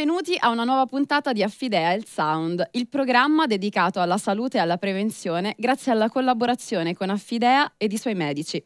Benvenuti a una nuova puntata di Affidea il Sound, il programma dedicato alla salute e alla prevenzione grazie alla collaborazione con Affidea ed i suoi medici.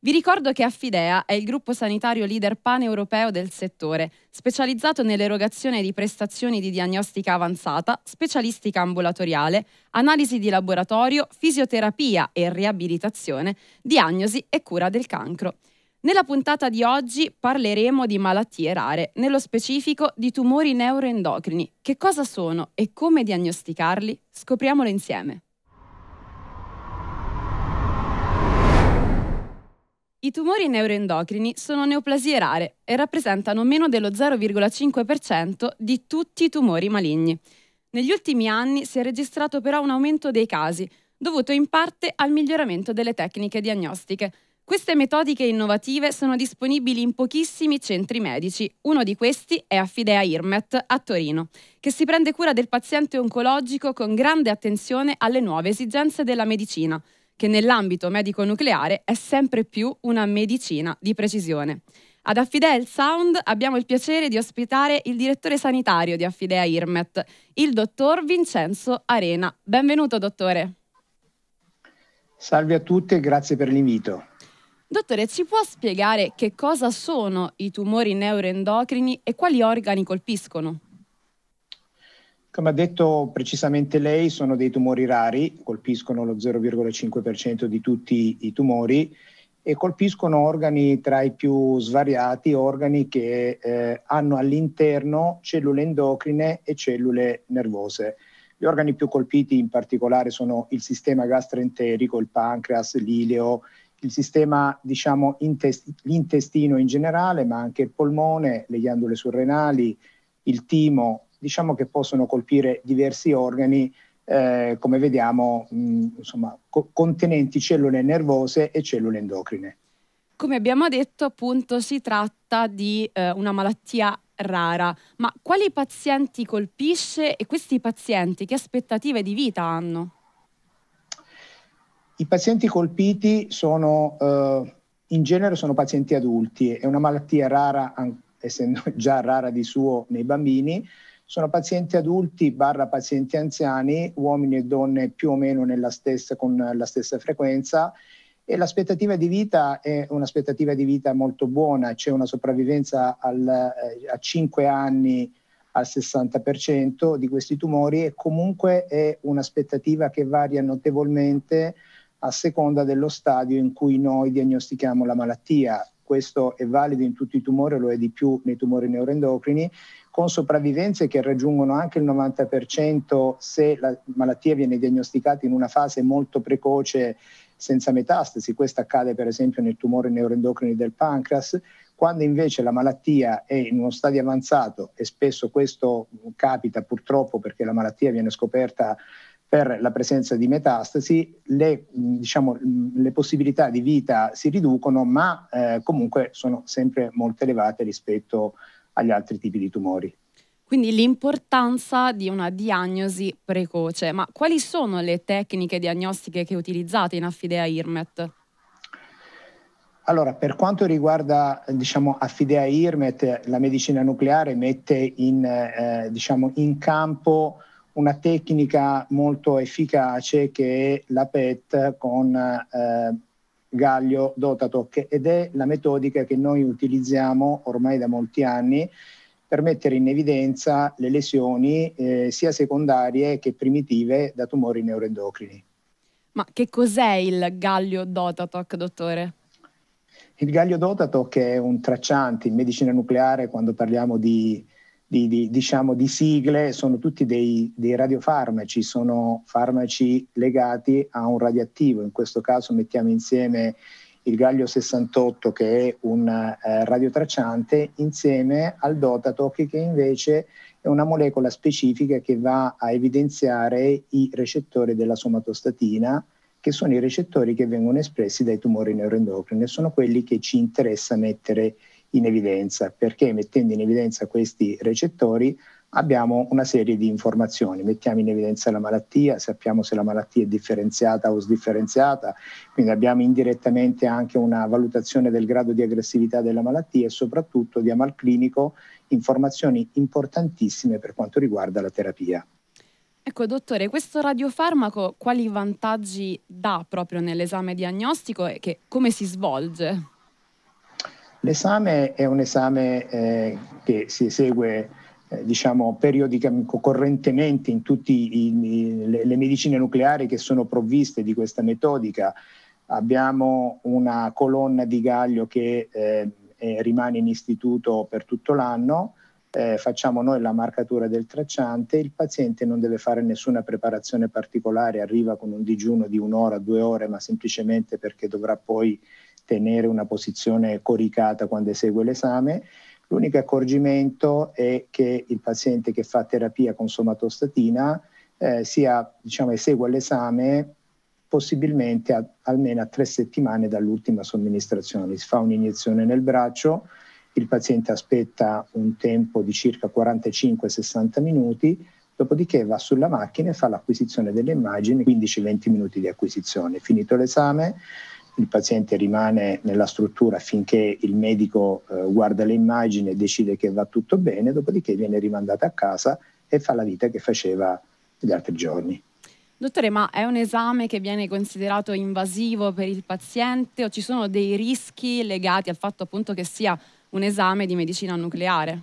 Vi ricordo che Affidea è il gruppo sanitario leader pan-europeo del settore, specializzato nell'erogazione di prestazioni di diagnostica avanzata, specialistica ambulatoriale, analisi di laboratorio, fisioterapia e riabilitazione, diagnosi e cura del cancro. Nella puntata di oggi parleremo di malattie rare, nello specifico di tumori neuroendocrini. Che cosa sono e come diagnosticarli? Scopriamolo insieme. I tumori neuroendocrini sono neoplasie rare e rappresentano meno dello 0,5% di tutti i tumori maligni. Negli ultimi anni si è registrato però un aumento dei casi, dovuto in parte al miglioramento delle tecniche diagnostiche. Queste metodiche innovative sono disponibili in pochissimi centri medici. Uno di questi è Affidea Irmet a Torino, che si prende cura del paziente oncologico con grande attenzione alle nuove esigenze della medicina che nell'ambito medico-nucleare è sempre più una medicina di precisione. Ad Affidea il Sound abbiamo il piacere di ospitare il direttore sanitario di Affidea Irmet, il dottor Vincenzo Arena. Benvenuto, dottore. Salve a tutti e grazie per l'invito. Dottore, ci può spiegare che cosa sono i tumori neuroendocrini e quali organi colpiscono? Come ha detto precisamente lei, sono dei tumori rari, colpiscono lo 0,5% di tutti i tumori e colpiscono organi tra i più svariati, organi che eh, hanno all'interno cellule endocrine e cellule nervose. Gli organi più colpiti in particolare sono il sistema gastroenterico, il pancreas, l'ileo, il sistema, diciamo, intest- l'intestino in generale, ma anche il polmone, le ghiandole surrenali, il timo, diciamo che possono colpire diversi organi, eh, come vediamo, mh, insomma, co- contenenti cellule nervose e cellule endocrine. Come abbiamo detto, appunto, si tratta di eh, una malattia rara, ma quali pazienti colpisce e questi pazienti che aspettative di vita hanno? I pazienti colpiti sono, eh, in genere sono pazienti adulti, è una malattia rara, essendo già rara di suo nei bambini, sono pazienti adulti barra pazienti anziani, uomini e donne più o meno stessa, con la stessa frequenza. E l'aspettativa di vita è un'aspettativa di vita molto buona, c'è una sopravvivenza al, eh, a 5 anni al 60% di questi tumori e comunque è un'aspettativa che varia notevolmente a seconda dello stadio in cui noi diagnostichiamo la malattia. Questo è valido in tutti i tumori, lo è di più nei tumori neuroendocrini con sopravvivenze che raggiungono anche il 90% se la malattia viene diagnosticata in una fase molto precoce senza metastasi. Questo accade per esempio nel tumore neuroendocrini del pancreas, quando invece la malattia è in uno stadio avanzato e spesso questo capita purtroppo perché la malattia viene scoperta per la presenza di metastasi, le, diciamo, le possibilità di vita si riducono, ma eh, comunque sono sempre molto elevate rispetto agli altri tipi di tumori. Quindi l'importanza di una diagnosi precoce, ma quali sono le tecniche diagnostiche che utilizzate in Affidea IRMET? Allora, per quanto riguarda diciamo, Affidea IRMET, la medicina nucleare mette in, eh, diciamo, in campo una tecnica molto efficace che è la PET con eh, Gaglio Dotatoc ed è la metodica che noi utilizziamo ormai da molti anni per mettere in evidenza le lesioni eh, sia secondarie che primitive da tumori neuroendocrini. Ma che cos'è il Gaglio Dotatoc, dottore? Il Gaglio Dotatoc è un tracciante in medicina nucleare quando parliamo di di, di, diciamo, di sigle sono tutti dei, dei, radiofarmaci, sono farmaci legati a un radioattivo. In questo caso mettiamo insieme il Gaglio 68 che è un eh, radiotracciante insieme al Dotatoc che invece è una molecola specifica che va a evidenziare i recettori della somatostatina che sono i recettori che vengono espressi dai tumori neuroendocrini e sono quelli che ci interessa mettere in evidenza, perché mettendo in evidenza questi recettori abbiamo una serie di informazioni, mettiamo in evidenza la malattia, sappiamo se la malattia è differenziata o sdifferenziata, quindi abbiamo indirettamente anche una valutazione del grado di aggressività della malattia e soprattutto diamo al clinico informazioni importantissime per quanto riguarda la terapia. Ecco, dottore, questo radiofarmaco quali vantaggi dà proprio nell'esame diagnostico e che, come si svolge? L'esame è un esame eh, che si esegue eh, diciamo periodicamente, correntemente in tutte le, le medicine nucleari che sono provviste di questa metodica. Abbiamo una colonna di gaglio che eh, rimane in istituto per tutto l'anno, eh, facciamo noi la marcatura del tracciante, il paziente non deve fare nessuna preparazione particolare, arriva con un digiuno di un'ora, due ore, ma semplicemente perché dovrà poi tenere una posizione coricata quando esegue l'esame L'unico accorgimento è che il paziente che fa terapia con somatostatina eh, sia, diciamo, esegua l'esame possibilmente a, almeno a tre settimane dall'ultima somministrazione. Si fa un'iniezione nel braccio, il paziente aspetta un tempo di circa 45-60 minuti, dopodiché va sulla macchina e fa l'acquisizione delle immagini, 15-20 minuti di acquisizione. Finito l'esame, il paziente rimane nella struttura finché il medico eh, guarda le immagini e decide che va tutto bene, dopodiché viene rimandato a casa e fa la vita che faceva gli altri giorni. Dottore, ma è un esame che viene considerato invasivo per il paziente o ci sono dei rischi legati al fatto appunto che sia un esame di medicina nucleare?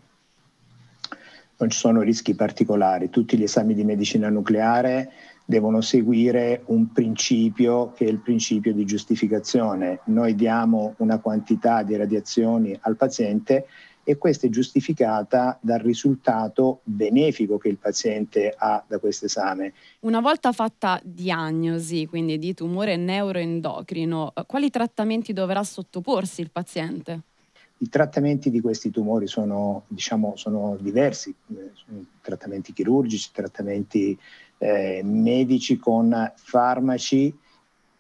Non ci sono rischi particolari, tutti gli esami di medicina nucleare devono seguire un principio che è il principio di giustificazione. Noi diamo una quantità di radiazioni al paziente e questa è giustificata dal risultato benefico che il paziente ha da questo esame. Una volta fatta diagnosi, quindi di tumore neuroendocrino, quali trattamenti dovrà sottoporsi il paziente? I trattamenti di questi tumori sono, diciamo, sono diversi, sono trattamenti chirurgici, trattamenti eh, medici con farmaci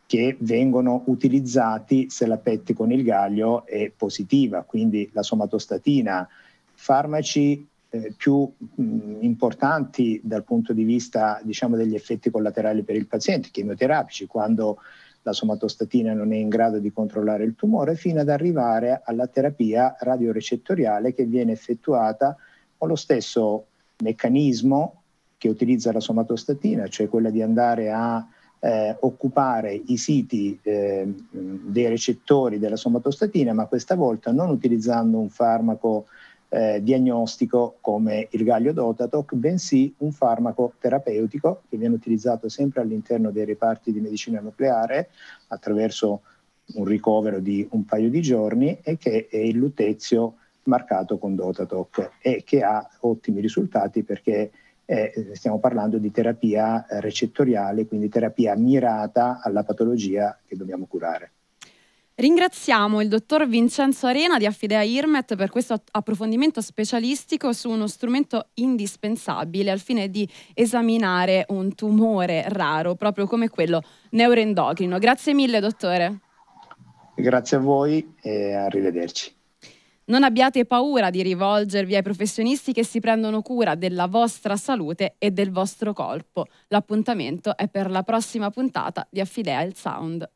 che vengono utilizzati se la PET con il gaglio è positiva, quindi la somatostatina, farmaci eh, più mh, importanti dal punto di vista diciamo, degli effetti collaterali per il paziente, chemioterapici, quando la somatostatina non è in grado di controllare il tumore, fino ad arrivare alla terapia radiorecettoriale che viene effettuata con lo stesso meccanismo che utilizza la somatostatina, cioè quella di andare a eh, occupare i siti eh, dei recettori della somatostatina, ma questa volta non utilizzando un farmaco eh, diagnostico come il gaglio Dotatoc, bensì un farmaco terapeutico che viene utilizzato sempre all'interno dei reparti di medicina nucleare attraverso un ricovero di un paio di giorni e che è il lutezio marcato con Dotatoc e che ha ottimi risultati perché eh, stiamo parlando di terapia eh, recettoriale, quindi terapia mirata alla patologia che dobbiamo curare. Ringraziamo il dottor Vincenzo Arena di Affidea Irmet per questo approfondimento specialistico su uno strumento indispensabile al fine di esaminare un tumore raro, proprio come quello neuroendocrino. Grazie mille, dottore. Grazie a voi e arrivederci. Non abbiate paura di rivolgervi ai professionisti che si prendono cura della vostra salute e del vostro corpo. L'appuntamento è per la prossima puntata di Affidea il Sound.